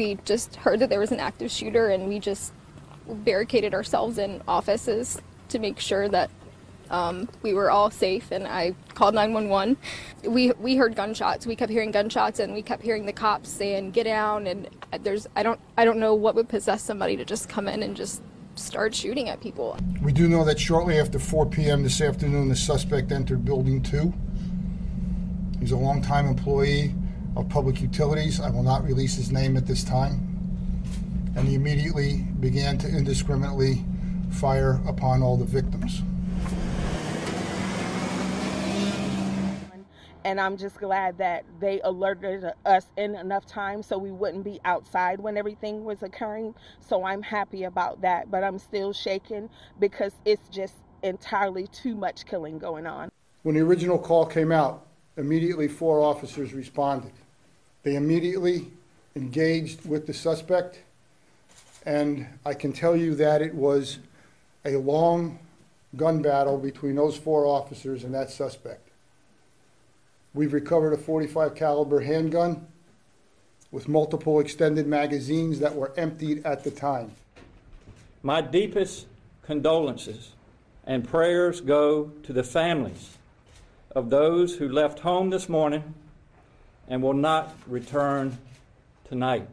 We just heard that there was an active shooter and we just barricaded ourselves in offices to make sure that um, we were all safe and I called 911. We we heard gunshots. We kept hearing gunshots and we kept hearing the cops saying get down and there's I don't I don't know what would possess somebody to just come in and just start shooting at people. We do know that shortly after 4 p.m. this afternoon, the suspect entered Building 2. He's a longtime employee of Public Utilities. I will not release his name at this time. And he immediately began to indiscriminately fire upon all the victims. and I'm just glad that they alerted us in enough time so we wouldn't be outside when everything was occurring. So I'm happy about that, but I'm still shaken because it's just entirely too much killing going on. When the original call came out, immediately four officers responded. They immediately engaged with the suspect, and I can tell you that it was a long gun battle between those four officers and that suspect. We've recovered a 45 caliber handgun with multiple extended magazines that were emptied at the time. My deepest condolences and prayers go to the families of those who left home this morning and will not return tonight.